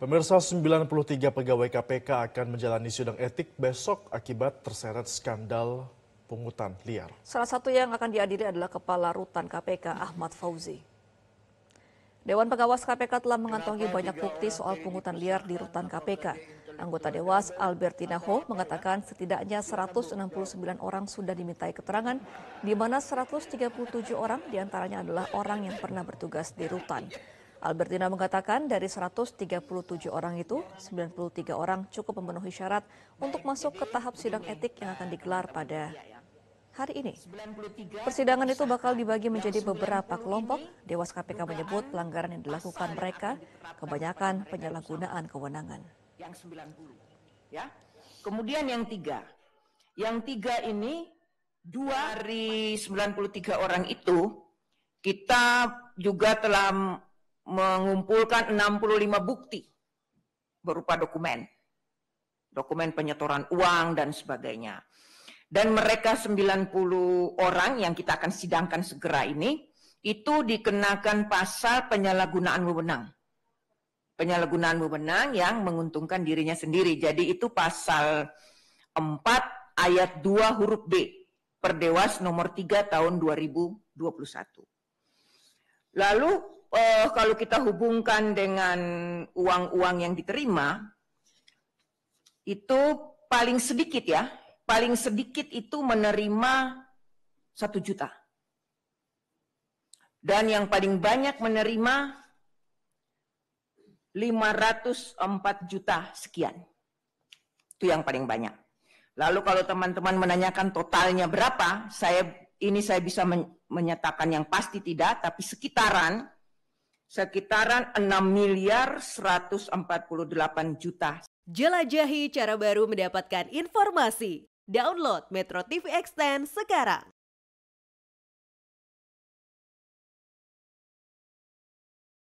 Pemirsa 93 pegawai KPK akan menjalani sidang etik besok akibat terseret skandal pungutan liar. Salah satu yang akan dihadiri adalah Kepala Rutan KPK Ahmad Fauzi. Dewan Pengawas KPK telah mengantongi banyak bukti soal pungutan liar di Rutan KPK. Anggota Dewas Albertina Ho mengatakan setidaknya 169 orang sudah dimintai keterangan, di mana 137 orang di antaranya adalah orang yang pernah bertugas di Rutan. Albertina mengatakan dari 137 orang itu, 93 orang cukup memenuhi syarat untuk masuk ke tahap sidang etik yang akan digelar pada hari ini. Persidangan itu bakal dibagi menjadi beberapa kelompok. Dewas KPK menyebut pelanggaran yang dilakukan mereka kebanyakan penyalahgunaan kewenangan. Yang 90, ya. Kemudian yang tiga, yang tiga ini dua dari 93 orang itu kita juga telah mengumpulkan 65 bukti berupa dokumen. Dokumen penyetoran uang dan sebagainya. Dan mereka 90 orang yang kita akan sidangkan segera ini, itu dikenakan pasal penyalahgunaan wewenang. Penyalahgunaan wewenang yang menguntungkan dirinya sendiri. Jadi itu pasal 4 ayat 2 huruf B. Perdewas nomor 3 tahun 2021. Lalu uh, kalau kita hubungkan dengan uang-uang yang diterima, itu paling sedikit ya, paling sedikit itu menerima satu juta. Dan yang paling banyak menerima 504 juta sekian. Itu yang paling banyak. Lalu kalau teman-teman menanyakan totalnya berapa, saya ini saya bisa menyatakan yang pasti tidak, tapi sekitaran sekitaran 6 miliar 148 juta. Jelajahi cara baru mendapatkan informasi. Download Metro TV Extend sekarang.